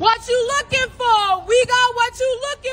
What you looking for? We got what you looking